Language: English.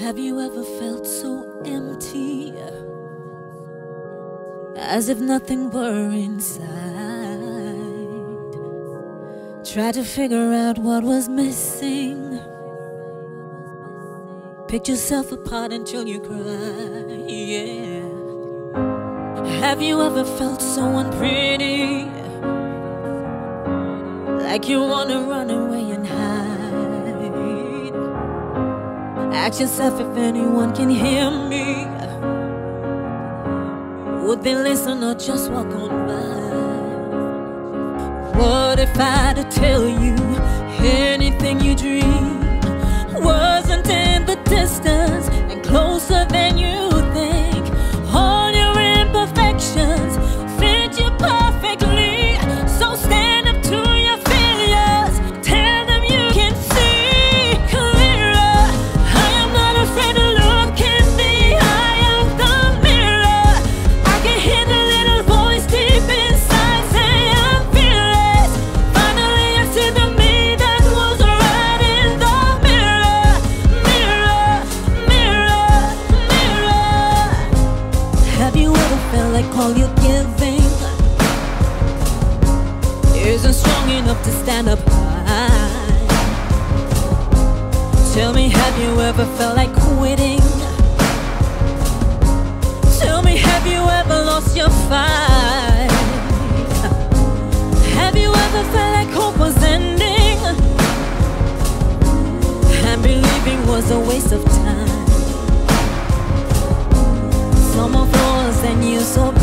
Have you ever felt so empty? As if nothing were inside. Try to figure out what was missing. Picked yourself apart until you cry. Yeah. Have you ever felt so unpretty? Like you wanna run away Ask yourself if anyone can hear me. Would they listen or just walk on by? What if I to tell you anything you dream wasn't in the distance all you're giving isn't strong enough to stand up high. Tell me, have you ever felt like quitting? Tell me, have you ever lost your fight? Have you ever felt like hope was ending? And believing was a waste of time. Some of us and you so